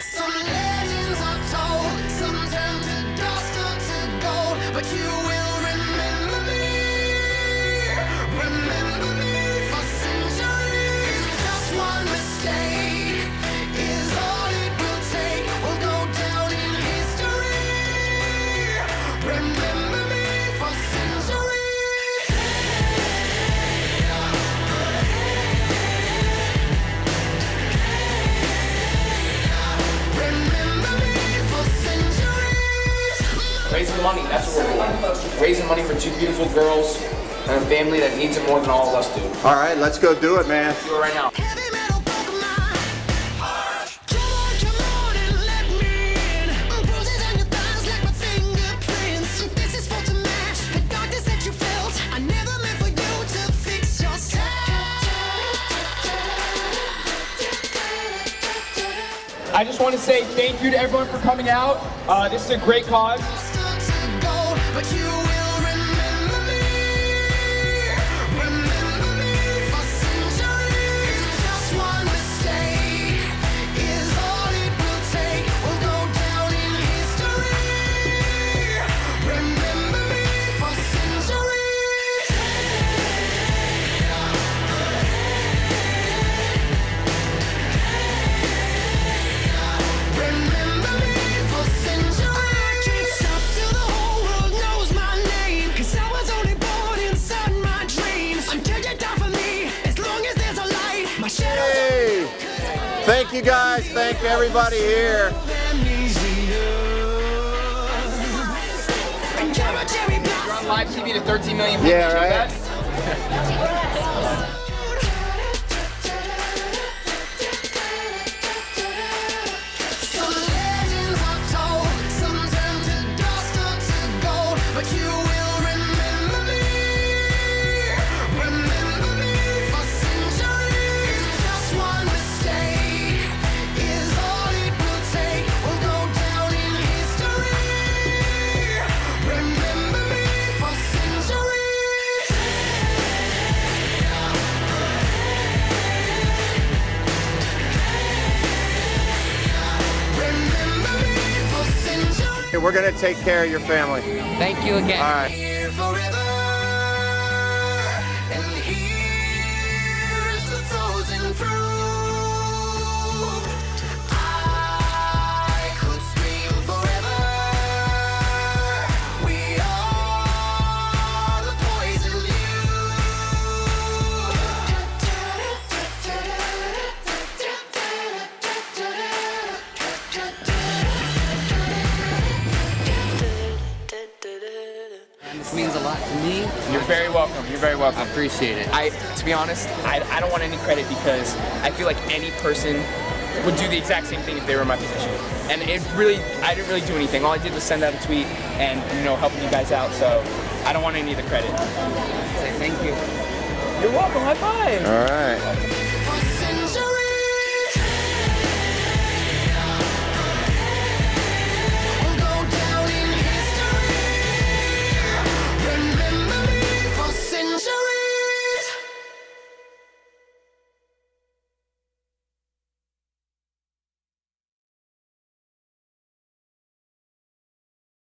Some legends money, that's what we're doing. Raising money for two beautiful girls and a family that needs it more than all of us do. All right, let's go do it, man. Do it right now. Heavy metal Pokemon. Come on, come on and let me in. Bruises on your thighs like my fingerprints. This is for to match the darkness that you felt. I never meant for you to fix yourself. I just want to say thank you to everyone for coming out. Uh, this is a great cause. But you thank you guys. Thank everybody here. You're a cherry blossom. We're on live TV to 13 million people. Yeah, right. centuries. Hey, we're gonna take care of your family. Thank you again. All right. Here forever, This means a lot to me. You're very welcome. You're very welcome. I appreciate it. I, to be honest, I, I don't want any credit because I feel like any person would do the exact same thing if they were in my position. And it really, I didn't really do anything. All I did was send out a tweet and, you know, helping you guys out. So I don't want any of the credit. Say thank you. You're welcome. High five. All right.